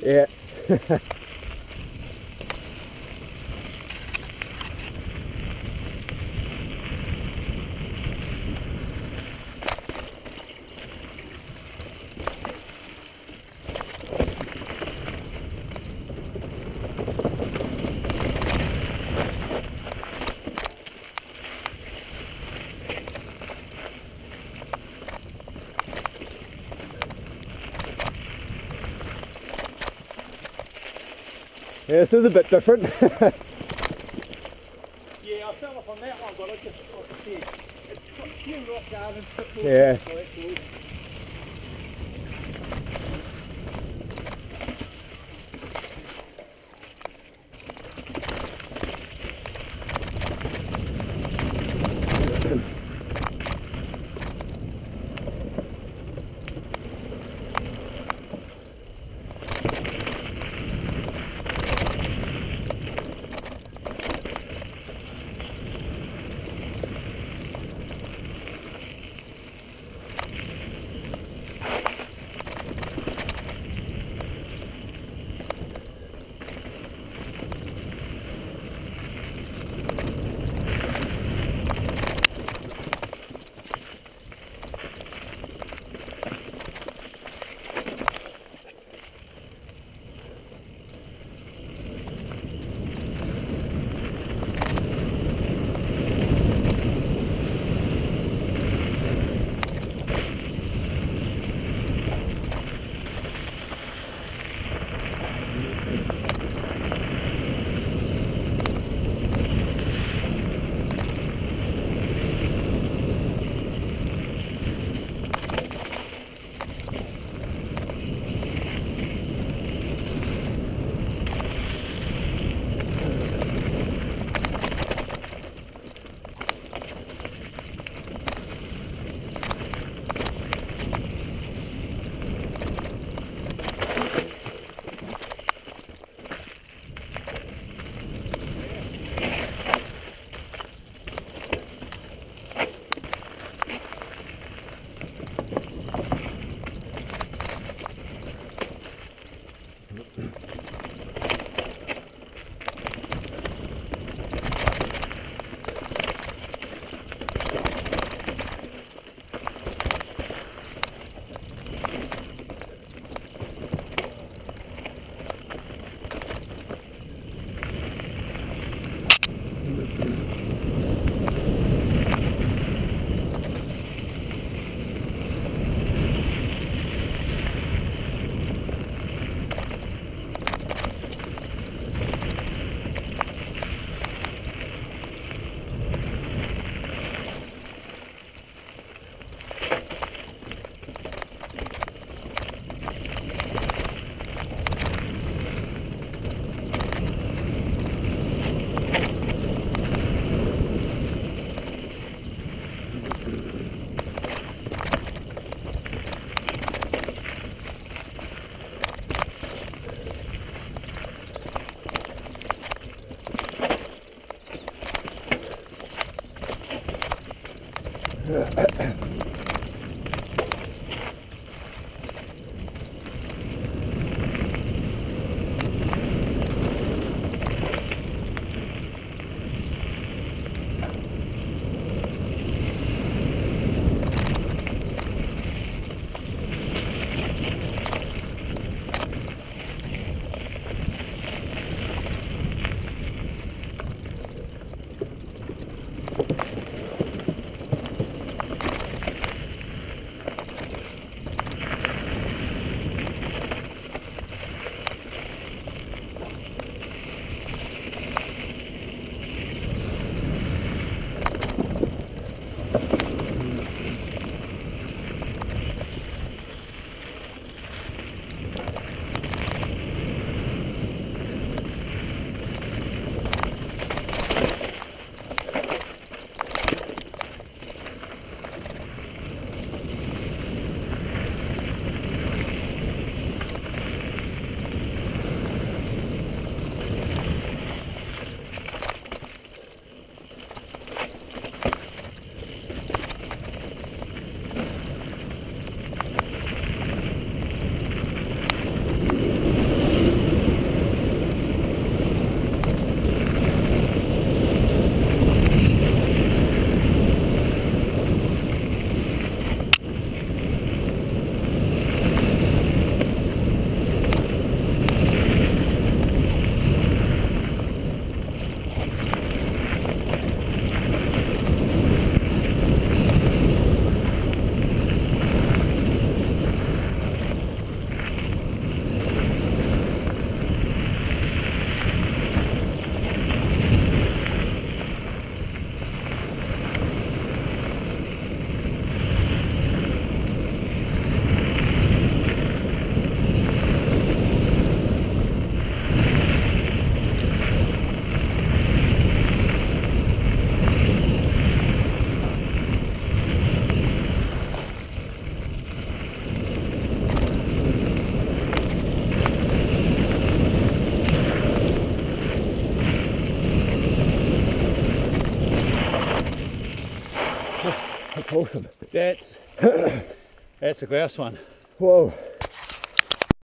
Yeah. Yeah, this is a bit different. Yeah, I fell off on that one, but I just, like I said, it's got a few rock gardens, football, Yeah. Yeah. Awesome. That's that's a grouse one. Whoa.